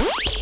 Bye.